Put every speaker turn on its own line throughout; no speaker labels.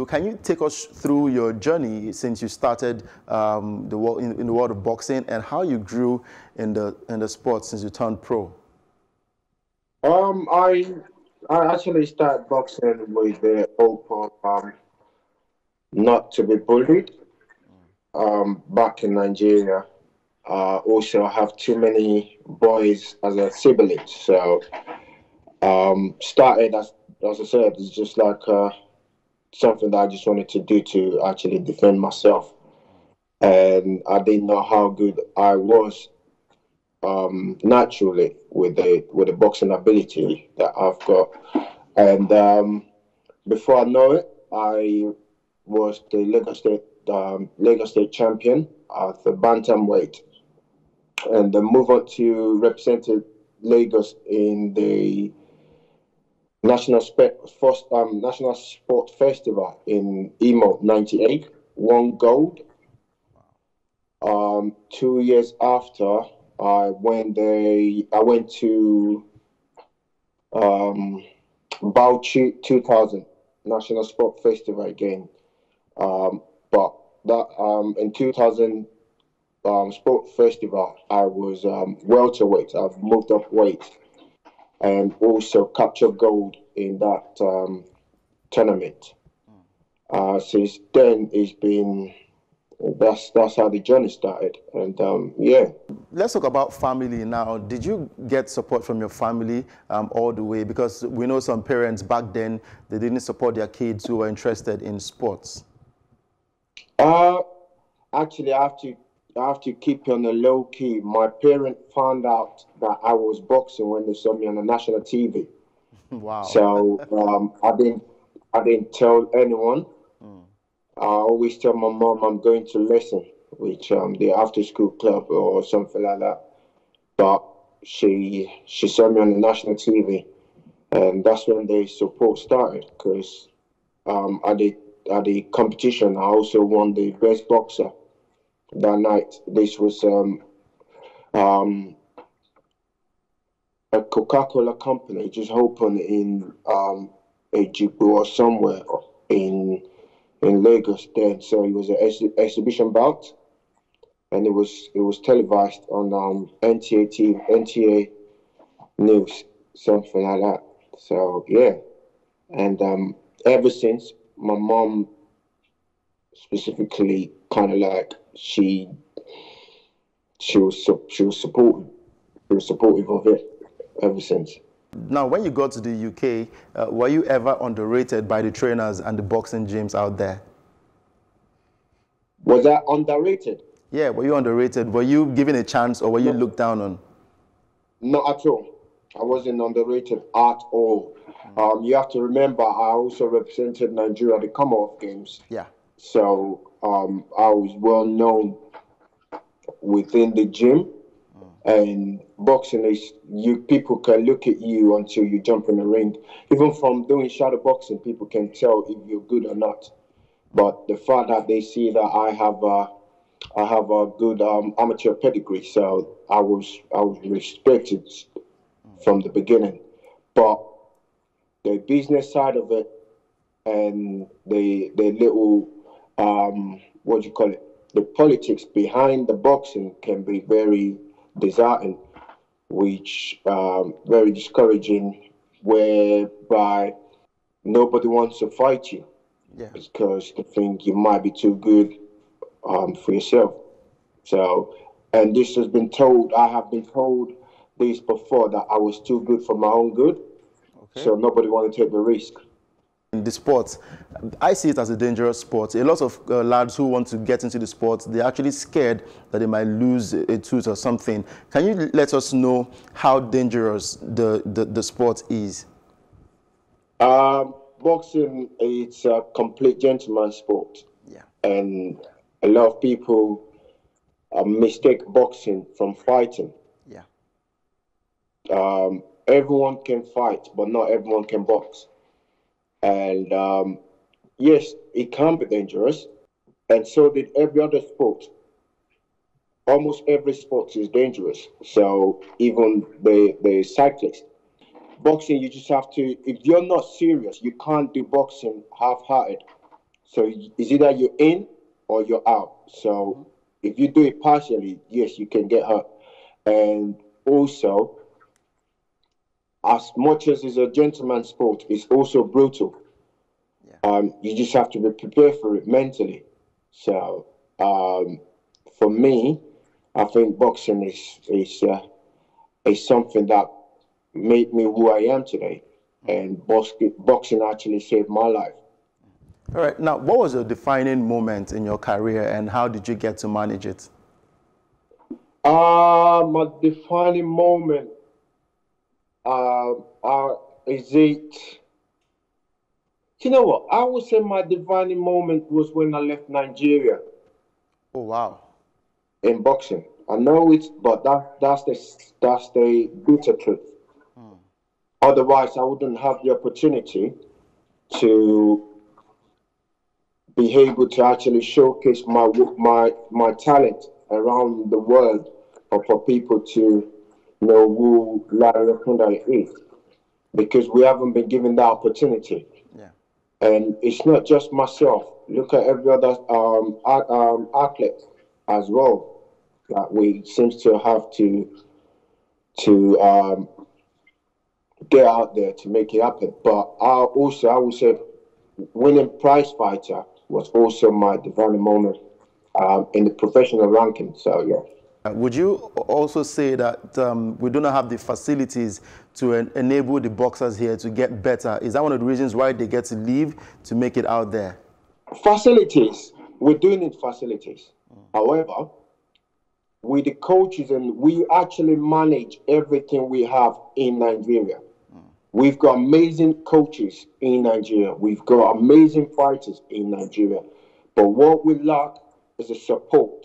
So can you take us through your journey since you started um, the world, in, in, the world of boxing and how you grew in the in the sport since you turned pro?
Um, I I actually started boxing with the hope of um, not to be bullied. Um, back in Nigeria, uh, also I have too many boys as a sibling, so um, started as as I said, it's just like uh, something that I just wanted to do to actually defend myself, and I didn't know how good I was um, naturally with the with the boxing ability that I've got, and um, before I know it, I was the Lagos State um, Lagos State champion at the bantamweight, and then move on to represented Lagos in the national spe- first um, national sport festival in Imo '98. Won gold. Um, two years after, I went there. I went to um, Bauchi 2000 National Sport Festival again. Um, but that um, in 2000 um, Sport Festival, I was um, welterweight. I've moved up weight and also captured gold in that um, tournament. Uh, since then, it's been that's that's how the journey started. And um, yeah.
Let's talk about family now. Did you get support from your family um, all the way? Because we know some parents back then they didn't support their kids who were interested in sports.
Uh actually i have to i have to keep on the low key. My parent found out that i was boxing when they saw me on the national tv
wow.
So um, i didn't i didn't tell anyone. I always tell my mom I'm going to lesson, which um the after school club or something like that. But she she saw me on the national TV, and that's when the support started. Because um, at the at the competition, I also won the best boxer that night. This was um um a Coca-Cola company just opened in um Ejigbo or somewhere in in Lagos then. So it was an ex- exhibition bout, and it was it was televised on um, NTA TV, NTA News, something like that. So yeah, and um, ever since my mom specifically kind of like she she was she was supportive she was supportive of it ever since.
Now, when you got to the UK, uh, were you ever underrated by the trainers and the boxing gyms out there?
Was that underrated?
Yeah, were you underrated? Were you given a chance or were you no. looked down on?
Not at all. I wasn't underrated at all. Um, you have to remember, I also represented Nigeria at the Commonwealth Games.
Yeah.
So um, I was well known within the gym. And boxing is you people can look at you until you jump in the ring. Even from doing shadow boxing people can tell if you're good or not. But the fact that they see that i have a i have a good um, amateur pedigree so i was i was respected from the beginning. But the business side of it and the the little um what do you call it the politics behind the boxing can be very disheartening, which um, very discouraging, whereby nobody wants to fight you
yeah.
because they think you might be too good um, for yourself. So, and this has been told. I have been told this before that I was too good for my own good. Okay. So nobody want to take the risk
in the sport, I see it as a dangerous sport. A lot of uh, lads who want to get into the sport, they're actually scared that they might lose a tooth or something. Can you let us know how dangerous the, the, the sport is?
Um, boxing, it's a complete gentleman sport.
Yeah.
And a lot of people uh, mistake boxing from fighting.
Yeah.
Um, everyone can fight, but not everyone can box. And um, yes, it can be dangerous. And so did every other sport. Almost every sport is dangerous. So even the, the cyclist. Boxing, you just have to, if you're not serious, you can't do boxing half hearted. So it's either you're in or you're out. So if you do it partially, yes, you can get hurt. And also, as much as it's a gentleman sport, it's also brutal. Yeah. Um, you just have to be prepared for it mentally. So um, for me, I think boxing is is uh, is something that made me who I am today, and boxing actually saved my life.
All right. Now, what was a defining moment in your career, and how did you get to manage it?
Uh, my defining moment uh, uh, is it. You know what? I would say my defining moment was when I left Nigeria.
Oh wow!
In boxing, I know it's, but that that's the that's the bitter truth. Hmm. Otherwise, I wouldn't have the opportunity to be able to actually showcase my my my talent around the world or for people to know who Larry Ekundayo is because we haven't been given that opportunity. Yeah. And it's not just myself. Look at every other um, um, athlete as well that we seems to have to to um, get out there to make it happen. But I also I would say winning prize fighter was also my defining moment um, in the professional ranking. So yeah.
Uh, would you also say that um, we do not have the facilities to en enable the boxers here to get better? Is that one of the reasons why they get to leave to make it out there?
Facilities, We do need facilities. Mm. However, with the coaches and we actually manage everything we have in Nigeria. Mm. We've got amazing coaches in Nigeria. We've got amazing fighters in Nigeria. But what we lack is a support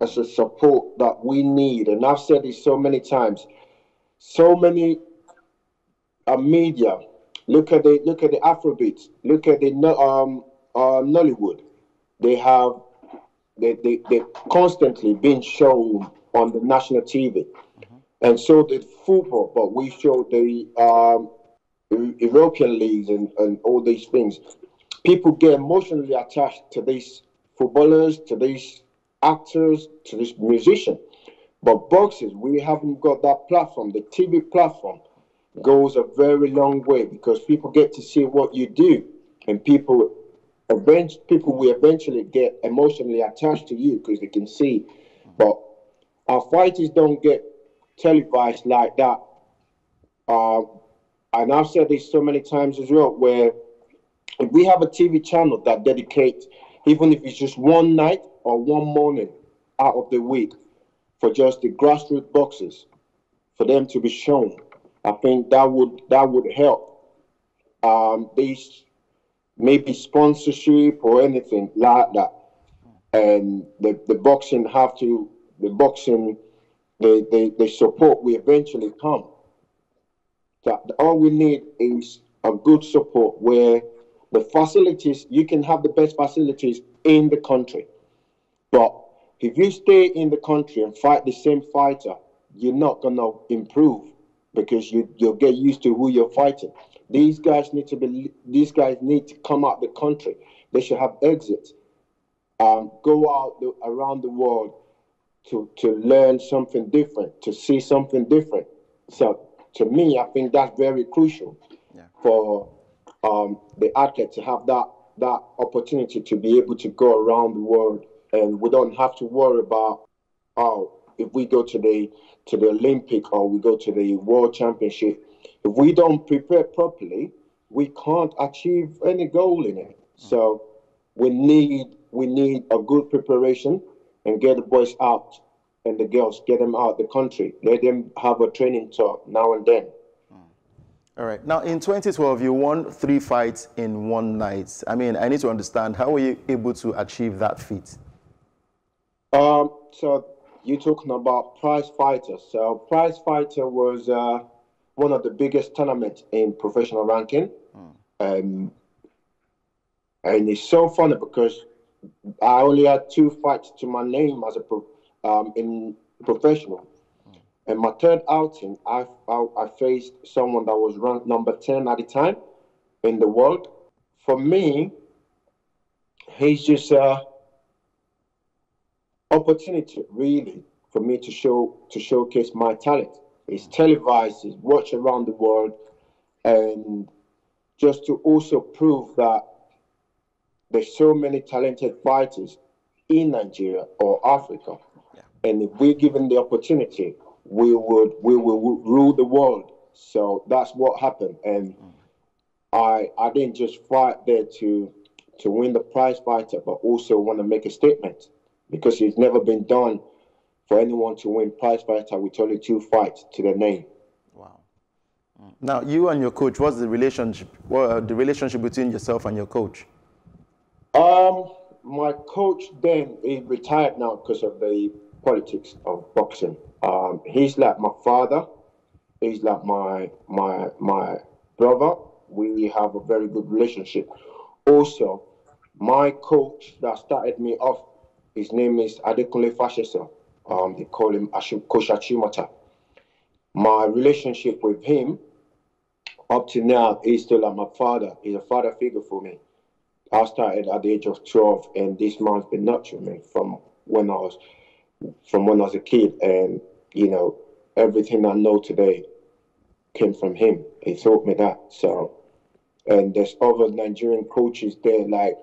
as a support that we need. And I've said this so many times. So many uh, media look at the look at the Afrobeats, look at the um, uh, Nollywood. They have they they they constantly being shown on the national TV, mm-hmm. and so the football. But we show the um, European leagues and, and all these things. People get emotionally attached to these footballers, to these actors to this musician. But boxers, we haven't got that platform. The TV platform goes a very long way because people get to see what you do, and people, people will eventually get emotionally attached to you because they can see. But our fighters don't get televised like that. Uh, and I've said this so many times as well, where if we have a TV channel that dedicates, even if it's just one night or one morning out of the week for just the grassroots boxers for them to be shown. I think that would that would help. Um, these maybe sponsorship or anything like that, and the the boxing have to the boxing the the, the support will eventually come. That all we need is a good support where the facilities you can have the best facilities in the country but if you stay in the country and fight the same fighter, you're not gonna improve because you you'll get used to who you're fighting. These guys need to be. These guys need to come out the country. They should have exits. Um, go out the, around the world to to learn something different, to see something different. So to me, I think that's very crucial yeah. for um, the athlete to have that that opportunity to be able to go around the world and we don't have to worry about oh if we go to the to the Olympic or we go to the World Championship, if we don't prepare properly, we can't achieve any goal in it. So we need we need a good preparation and get the boys out and the girls get them out the country. Let them have a training tour now and then. Hmm.
All right. Now, in 2012, you won three fights in one night. I mean, I need to understand how were you able to achieve that feat?
Um, so you're talking about Prize Fighter. So Prize Fighter was uh, one of the biggest tournaments in professional ranking. Mm. Um, and it's so funny because I only had two fights to my name as a pro, um, in professional. Mm. And my third outing, I, I, I faced someone that was ranked number 10 at the time in the world. For me, he's just a opportunity really for me to show to showcase my talent. It's televised, it's watched around the world, and just to also prove that there's so many talented fighters in Nigeria or Africa. Yeah. And if we're given the opportunity, we would we will rule the world. So that's what happened. And mm. I I didn't just fight there to to win the prize fighter, but also want to make a statement because it's never been done for anyone to win prize fighter with only two fights to their name.
Wow. Mm. Now, you and your coach, what's the relationship? What, uh, the relationship between yourself and your coach?
Um, my coach then is retired now because of the politics of boxing. Um, he's like my father. He's like my my my brother. We have a very good relationship. Also, my coach that started me off, his name is Adekunle Fashesa. Um, they call him Coach Achimota. My relationship with him up to now is still like my father. He's a father figure for me. I started at the age of 12, and this man's been nurturing me from when I was from when I was a kid. And you know, everything I know today came from him. He taught me that. So, and there's other Nigerian coaches there, like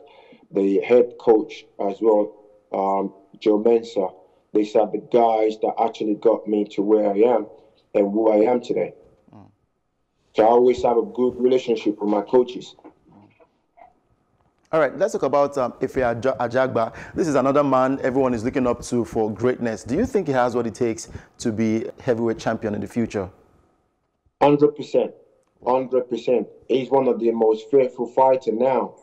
the head coach as well, um, Joe Mensah these are the guys that actually got me to where I am and who I am today. Mm. So I always have a good relationship with my coaches.
All right, let's talk about um, Efe Ajagba. This is another man everyone is looking up to for greatness. Do you think he has what it takes to be heavyweight champion in the future?
100%. 100%. He's one of the most fearful fighters now.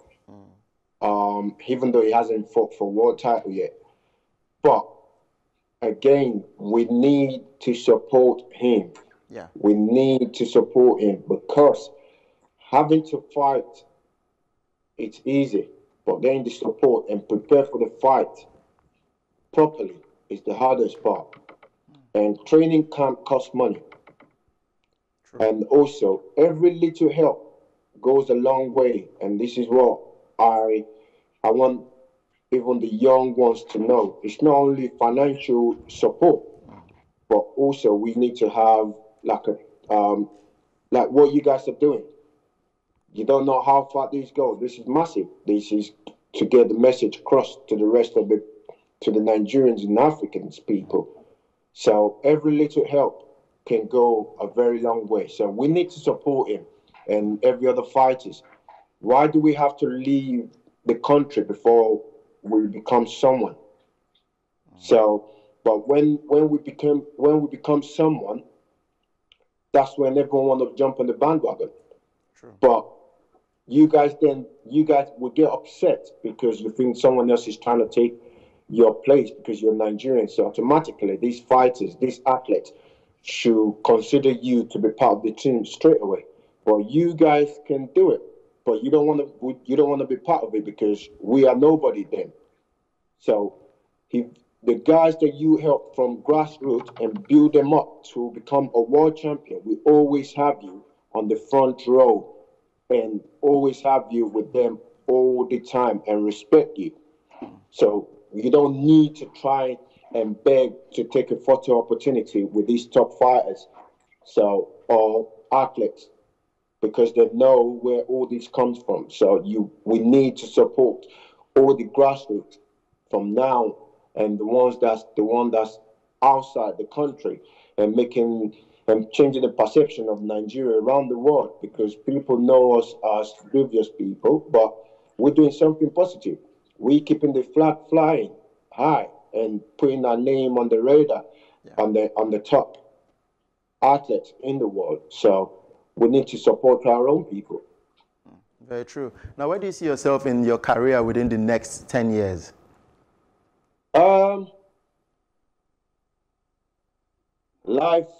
Um, even though he hasn't fought for world title yet. But again, we need to support him.
Yeah.
We need to support him because having to fight, it's easy, but getting the support and prepare for the fight properly is the hardest part. And training camp costs money. True. And also, every little help goes a long way. And this is what I I want even the young ones to know it's not only financial support, but also we need to have like a um, like what you guys are doing. You don't know how far this goes. This is massive. This is to get the message across to the rest of the to the Nigerians and Africans people. So every little help can go a very long way. So we need to support him and every other fighters. Why do we have to leave the country before we become someone. Mm. So, but when when we become when we become someone, that's when everyone want to jump on the bandwagon. True. But you guys then you guys will get upset because you think someone else is trying to take your place because you're Nigerian. So automatically, these fighters, these athletes, should consider you to be part of the team straight away. But you guys can do it but you don't want to you don't want to be part of it because we are nobody then. So he the guys that you help from grassroots and build them up to become a world champion, we always have you on the front row and always have you with them all the time and respect you. So you don't need to try and beg to take a photo opportunity with these top fighters. So or athletes because they know where all this comes from. So you, we need to support all the grassroots from now and the ones that's the one that's outside the country and making and changing the perception of Nigeria around the world because people know us as previous people, but we're doing something positive. We're keeping the flag flying high and putting our name on the radar yeah. on the on the top athletes in the world. So we need to support our own people.
Very true. Now, where do you see yourself in your career within the next 10 years?
Um, life,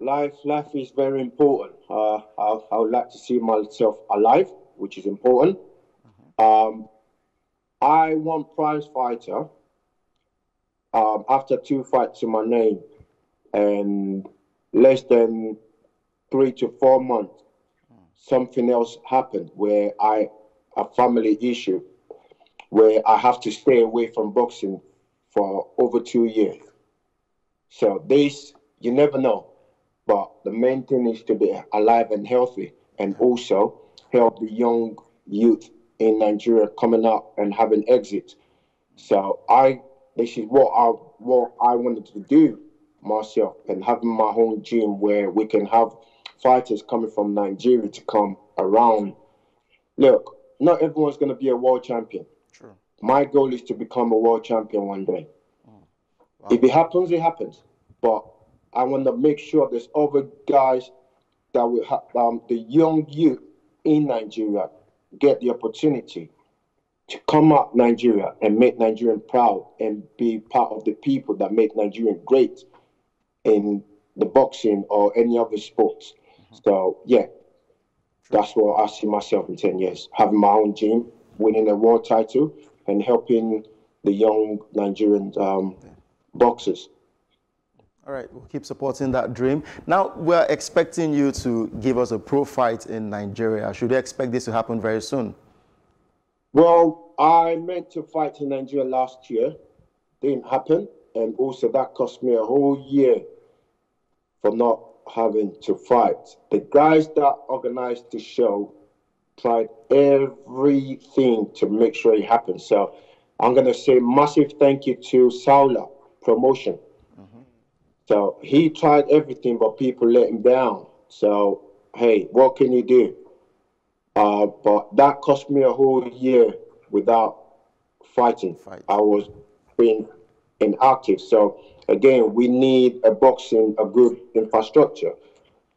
life, life is very important. Uh, I, I would like to see myself alive, which is important. Mm-hmm. Um, I won prize fighter um, after two fights in my name, and less than three to four months, something else happened where I, a family issue, where I have to stay away from boxing for over two years. So this, you never know. But the main thing is to be alive and healthy and also help the young youth in Nigeria coming up and having exit. So I this is what I what I wanted to do myself and having my own gym where we can have fighters coming from Nigeria to come around. Look, not everyone's gonna be a world champion.
True.
My goal is to become a world champion one day. If it happens, it happens. But I want to make sure there's other guys that will have um, the young youth in Nigeria get the opportunity to come up Nigeria and make Nigeria proud and be part of the people that make Nigeria great in the boxing or any other sports. So yeah, that's what I see myself in ten years: having my own gym, winning a world title, and helping the young Nigerian um, boxers.
All right, we'll keep supporting that dream. Now, we're expecting you to give us a pro fight in Nigeria. Should we expect this to happen very soon?
Well, I meant to fight in Nigeria last year, didn't happen, and also that cost me a whole year for not having to fight. The guys that organized the show tried everything to make sure it happened. So I'm gonna say massive thank you to Saula Promotion. So he tried everything, but people let him down. So hey, what can you do? Uh, but that cost me a whole year without fighting.
Fight.
I was being inactive. So again, we need a boxing, a good infrastructure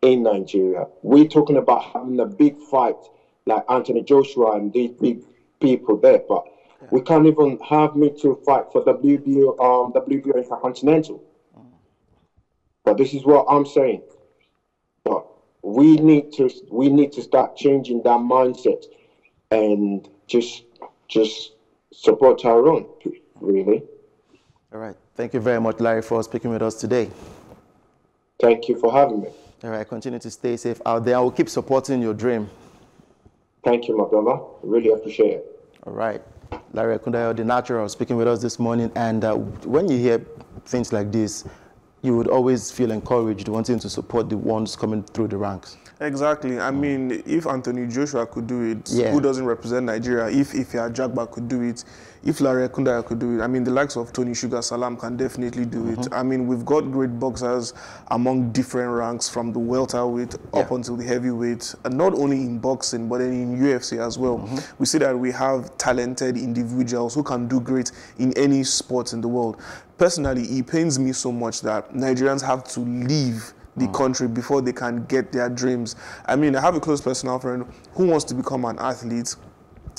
in Nigeria. We're talking about having a big fight like Anthony Joshua and these big people there, but we can't even have me to fight for WBO, um, WBO Intercontinental. But this is what I'm saying. But we need to we need to start changing that mindset and just just support our own really.
All right. Thank you very much, Larry, for speaking with us today.
Thank you for having me.
All right. Continue to stay safe out there. I will keep supporting your dream.
Thank you, my brother. Really appreciate it.
All right. Larry Ekundayo, the natural, speaking with us this morning. And uh, when you hear things like this, you would always feel encouraged wanting to support the ones coming through the ranks.
Exactly. I hmm. mean, if Anthony Joshua could do it,
Yeah.
who doesn't represent Nigeria? If Efe Ajagba could do it, if Larry Ekundayo could do it, I mean, the likes of Tony Sugar Salam can definitely do it. Mm-hmm. I mean, we've got great boxers among different ranks, from the welterweight up until the heavyweight, and not only in boxing but then in UFC as well. Mm-hmm. We see that we have talented individuals who can do great in any sport in the world. Personally, it pains me so much that Nigerians have to leave the country before they can get their dreams. I mean, I have a close personal friend who wants to become an athlete.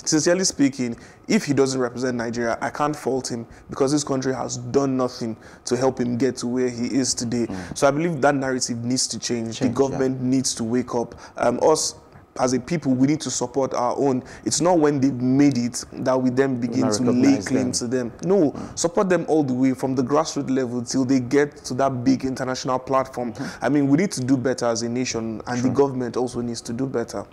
Sincerely speaking, if he doesn't represent Nigeria, I can't fault him because this country has done nothing to help him get to where he is today. So I believe that narrative needs to change. the
Change, yeah.
government needs to wake up. Um, us as a people, we need to support our own. It's not when they've made it that we then begin to lay claim
them.
to them. No, support them all the way from the grassroots level till they get to that big international platform. I mean, we need to do better as a nation, and the government also needs to do better.